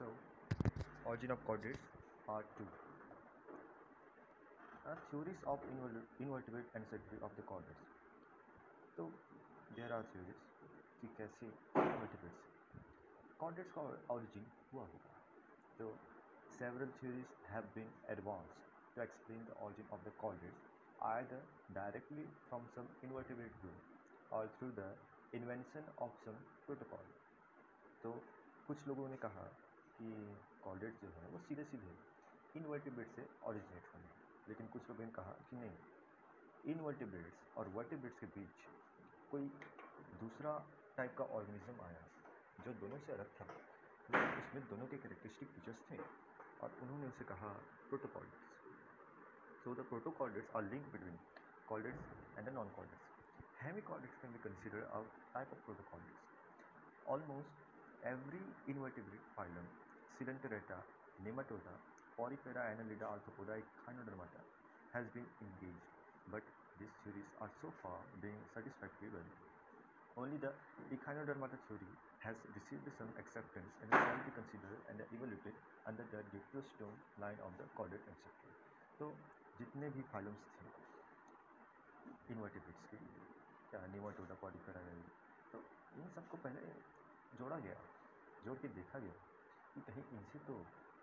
So, origin of chordates part 2. Uh, theories of invertebrate ancestry of the chordates. तो there are theories कि कैसे invertebrates chordates का origin हुआ होगा तो several theories have been advanced to explain the origin of the chordates either directly from some invertebrate group or through the invention of some protocol तो कुछ लोगों ने कहा कि कॉलेट जो है, वो सीधे सीधे इनवर्टिब्रेट से ऑरिजिनेट होने लेकिन कुछ लोगों ने कहा कि नहीं इनवर्टिब्रेट्स और वर्टिब्रेट्स के बीच कोई दूसरा टाइप का ऑर्गेनिज्म आया जो दोनों से अलग था तो उसमें दोनों के करेक्टरिस्टिक फीचर्स थे और उन्होंने उसे कहा protocol so the protochordates are link between chordates and the non chordates hemichordates can be consider a type of protochordates almost every invertebrate phylum Coelenterata, Nematoda, Porifera, Annelida, Arthropoda, Echinodermata has been engaged, but these theories are so far being satisfactory well. Only the Echinodermata theory has received some acceptance and shall be considered and evaluated under the deuterostome line of the chordate ancestry. तो जितने भी phylums थे invertebrates के क्या निमाटोडा Porifera तो इन सबको पहले जोड़ा गया जोड़ के देखा गया कि कहीं इनसे तो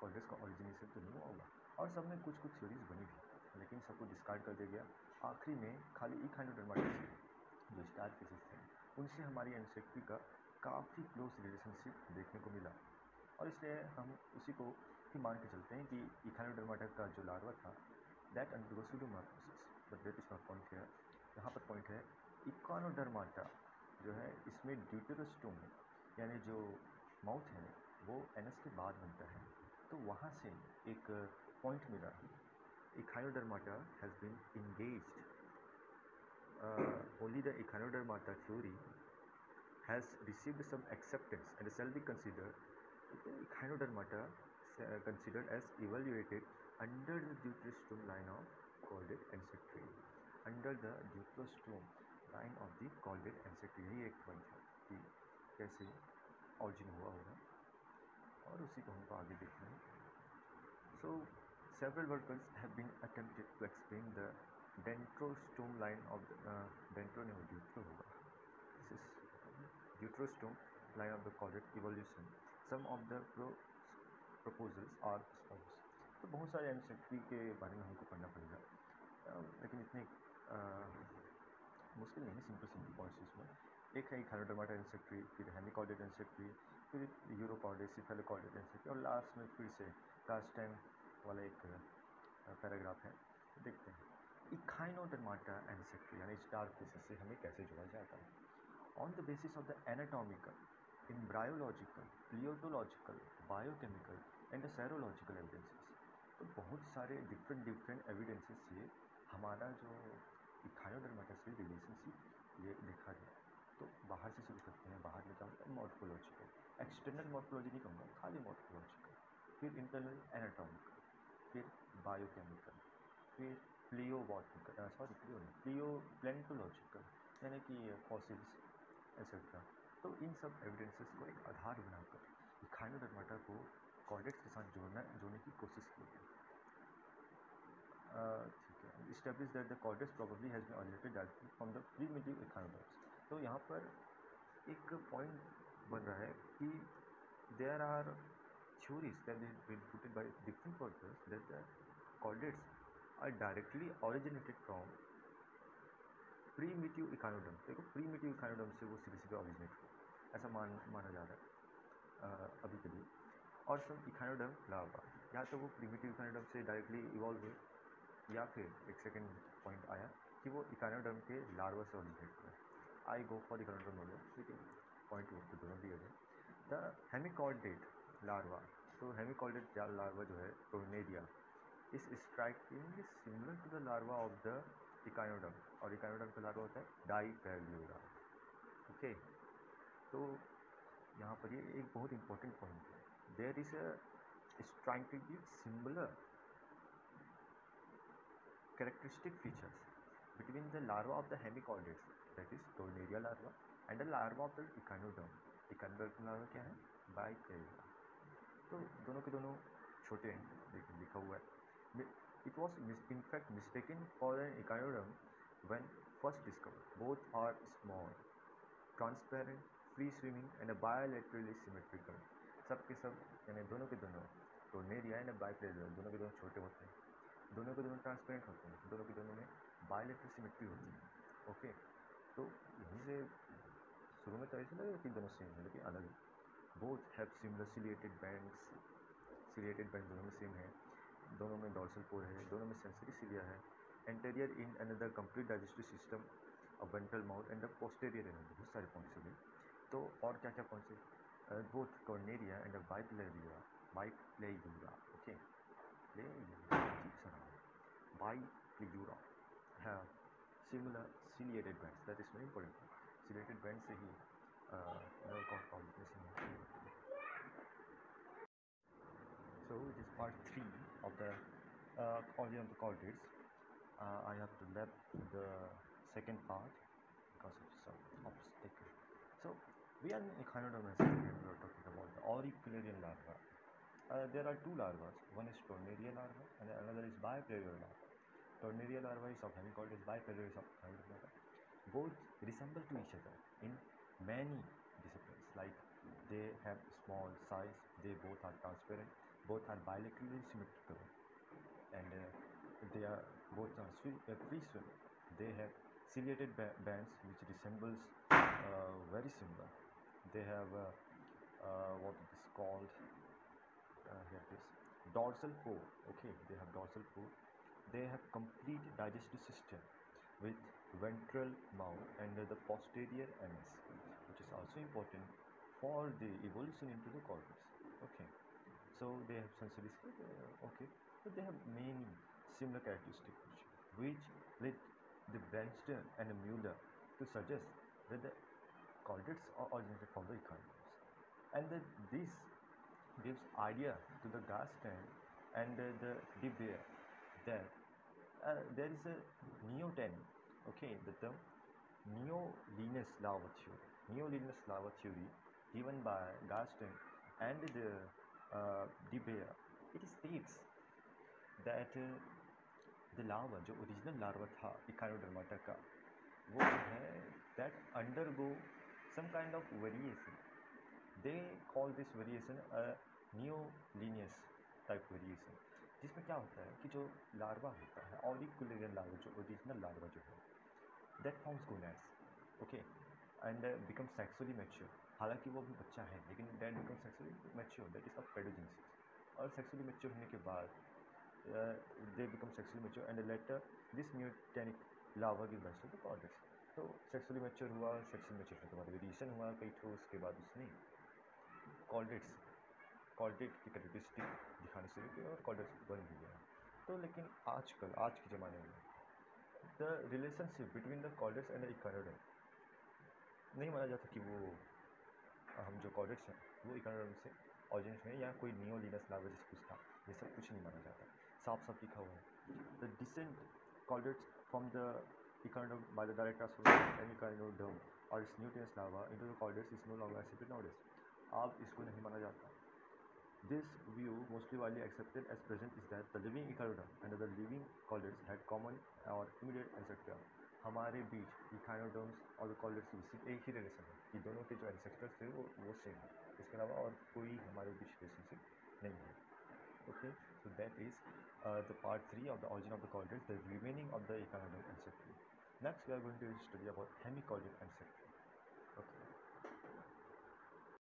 कॉर्डेट्स का ऑरिजिनेशन तो नहीं हुआ होगा। और सब में कुछ कुछ थ्योरीज बनी थी, लेकिन सबको डिस्कार्ड कर दिया गया। आखिरी में खाली ई खाइनोडर्माटिस जो स्टार केसेस थे। उनसे हमारी एंसेक्ट्री का काफ़ी क्लोज रिलेशनशिप देखने को मिला। और इसलिए हम उसी को ही मान के चलते हैं कि इखानोडर्माटा का जो लार्वा था that undergo सुडोमार्कोसिस but that is not point है यहाँ पर पॉइंट है इकानोडर्माटा जो है, इसमें ड्यूटेरोस्टोम यानी जो माउथ है वो एनएस के बाद बनता है। तो वहाँ से एक पॉइंट मिला। Echinodermata has been engage only the echinodermata theory has received some acceptance and shall be consider echinodermata considered as evaluated under the deuterostome line of chordate ancestry under the deuterostome line of the chordate ancestry ये एक point है कि कैसे origin हुआ होगा। और उसी को हमको तो आगे देखना है। So several workers have been attempted to explain the deuterostome line of deutero ने ड्यूट्रो होगा this line of the chordate evolution some of the pro proposals are तो बहुत सारे एम शक्ति के बारे में हमको पढ़ना पड़ेगा। लेकिन इतने मुश्किल नहीं है सिंपल सिंपल पॉइंट्स में। एक है थर्मोडर्माटा एंसेक्ट्री फिर हैनिकॉलेट एंसेक्ट्री फिर यूरो यूरोकॉर्डेट सिफेलोकॉर्डेट एंसेक्ट्री और लास्ट में फिर से लास्ट टाइम वाला एक पैराग्राफ है। देखते हैं। इखाइनोडर्माटा एंसेक्ट्री यानी स्टार केसेस से हमें कैसे जोड़ा जाता है। On the basis of the anatomical embryological palaeontological biochemical and serological evidences तो बहुत सारे डिफरेंट डिफरेंट एविडेंसेस से हमारा जो इखाइनोडर्माटा से रिलेशनशिप ये देखा गया। तो बाहर से शुरू करते हैं, बाहर में क्या होता है मॉर्फोलॉजिकल एक्सटर्नल मॉर्फोलॉजी नहीं कहूँगा, खाली मॉर्फोलॉजिकल फिर इंटरनल एनाटॉमिकल फिर बायोकेमिकल फिर प्लियोबॉटनिकल सॉरी प्लियो नहीं प्लियो प्लेंटोलॉजिकल यानी कि फॉसिल्स एक्सेट्रा तो इन सब एविडेंसेस को एक आधार बनाकर खाइनोडर्माटा को कॉर्डेट्स के साथ जोड़ना, जोड़ने की कोशिश की गई ठीक है establish that the chordates probably has been originated directly from the primitive echinoderms तो यहाँ पर एक पॉइंट बन रहा है कि there are theories that have been put by different authors that the chordates are directly originated from primitive echinoderm देखो primitive echinoderm से वो सीधे सीधे originate हुआ ऐसा मान माना जा रहा है अभी के लिए और some echinoderm larva या तो वो primitive echinoderm से डायरेक्टली इवॉल्व हुए या फिर एक सेकेंड पॉइंट आया कि वो इकानोडर्म के लार्वा से ओरिजिनेट हुए I go for echinoderm no ठीक है पॉइंट वो दोनों दिए गए द हेमिकॉर्डेट लार्वा तो हेमिकॉर्डेट लार्वा जो है tornaria is strikingly similar to the larva of the echinoderm और इकानोडम का लार्वा होता है डाईपैल्यूरा ओके तो यहाँ पर ये एक बहुत इंपॉर्टेंट पॉइंट है। There is a strikingly similar characteristic features between the larva of the hemichordates that is tornaria larva, and the larva of the echinoderm. इकहत्तर के अलावा क्या है? बाई करेगा तो दोनों के दोनों छोटे हैं, लेकिन लिखा हुआ है। It was in fact mistaken for an इकायोडम when first discover both are small transparent free swimming and a bilaterally symmetrical सब के सब, यानी दोनों के दोनों तो नेरिया एंड बाई प्लेजर दोनों के दोनों छोटे होते हैं। दोनों के दोनों ट्रांसपेरेंट होते हैं, दोनों के दोनों में बायोलेट्रल सिमेट्री होती है। ओके तो यहीं से शुरू में तो ऐसे लगे कि दोनों सेम है, लेकिन अलग है। Both have similar ciliated bands ciliated band दोनों में सेम है। दोनों में डॉर्सल पोर है, दोनों में सेंसरी सीलिया है। Anterior in another complete digestive system of ventral mouth and the posterior है बहुत सारे पॉइंट्स हैं तो और क्या क्या पॉइंट्स है both tornaria and bipinnaria bipinnaria okay bipinnaria है। Similar ciliated bands, that is very important communication so it is part 3 of the uh, chordates. Uh, I have to left the second part because of some obstacle. So we are in echinoderm and we are talking about the auricularian larva. Uh, there are two larvae. One is Tornaria larva and another is Bipleural larva. Tornaria larva is of hemichordate, Bipleural is of larva. Both resemble to each other in many disciplines. Like they have small size, they both are transparent, both are bilaterally symmetrical and uh, they are both are uh, free swimming. They have ciliated ba bands which resembles uh, very similar. They have uh, uh, what it is called uh, here it is dorsal pore. Okay, they have dorsal pore. They have complete digestive system with ventral mouth and the posterior anus, which is also important for the evolution into the cortex. Okay. So they have sensory uh, okay. But they have many similar characteristics which lead the Brainstorm and Mueller to suggest that the chordates are originated from the echinoderms and that this gives idea to the Garsten and uh, the De Beer that uh, there is a neoten okay the term neo-Linus larva theory neo-Linus larva theory given by Garsten and the uh, De Beer, it states that uh, the larva जो original larva था इकानोडर्माटा का वो है that undergo some kind of variation they call this variation a neolineus type variation जिसमें क्या होता है कि जो लार्वा होता है ऑरिकुलरियन लार्वा जो ओरिजिनल लार्वा जो है that forms gonads okay and becomes sexually mature. हालाँकि वो भी बच्चा है, लेकिन that become sexually mature that is of और सेक्सुअली मेच्योर होने के बाद they become sexually mature and later this neotenic larva give rise to the तो सेक्सुअली मेच्योर हुआ सेक्सुअली मेच्योर होने के बाद वेरिएशन हुआ, कई ठो उसके बाद उसने कॉर्डेट्स कॉर्डेट की करेक्टरिस्टिक दिखाने शुरू किया और कॉर्डेट्स बन भी गया। तो लेकिन आजकल, आज के ज़माने में the relationship between the chordates and the echinoderm नहीं माना जाता कि वो, हम जो कॉर्डेट्स हैं, वो इकोनॉम से ऑरिजिनेट हुए या कोई नियोलिनस लार्वा कुछ था, ये सब कुछ नहीं माना जाता। साफ़ साफ़ लिखा हुआ है। The descent chordates from the इकोनॉम by the direct any echinoderm और इस neotenous larva into the chordates is no longer accepted nowadays अब इसको नहीं माना जाता। This view, mostly widely accepted as present, is that the living echinoderm and the living chordates had common or immediate ancestor. हमारे बीच echinoderms और कॉलेट्स की सिर्फ़ एक ही रिलेशन है कि दोनों के जो एंसेस्टर्स थे वो वो सेम है इसके अलावा और कोई हमारे बीच रिलेशनशिप नहीं है okay so that is the part three of the origin of the chordates the remaining of the echinoderm ancestry next we are going to study about hemichordate ancestry okay